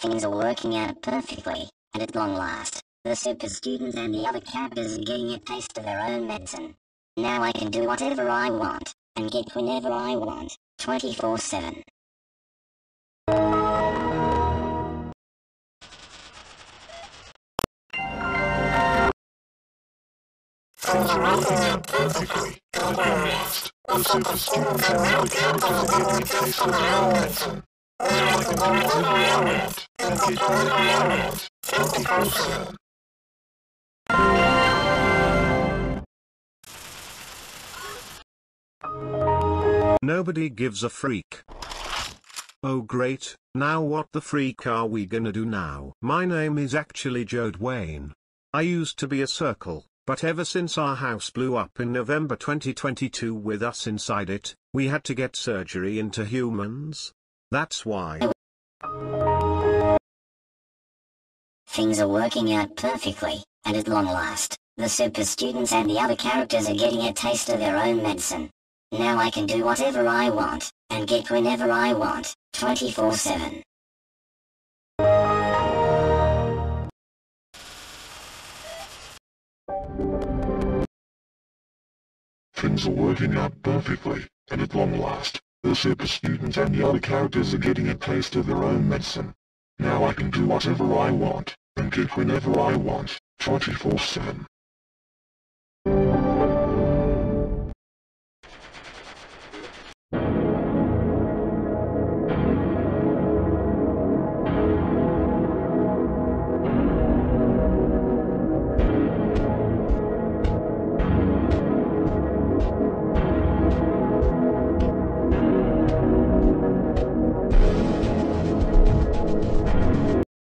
Things are working out perfectly, and at long last, the super students and the other characters are getting a taste of their own medicine. Now I can do whatever I want, and get whenever I want, 24-7. Things are working out perfectly, and at long last, the super students and the other characters are getting a taste of their own medicine. Now I can do whatever I want, and get whenever I want, 24-7. Nobody gives a freak. Oh great, now what the freak are we gonna do now? My name is actually Joe Wayne. I used to be a circle, but ever since our house blew up in November 2022 with us inside it, we had to get surgery into humans. That's why. Things are working out perfectly, and at long last, the super students and the other characters are getting a taste of their own medicine. Now I can do whatever I want, and get whenever I want, 24-7. Things are working out perfectly, and at long last, the super students and the other characters are getting a taste of their own medicine. Now I can do whatever I want, and get whenever I want, 24-7.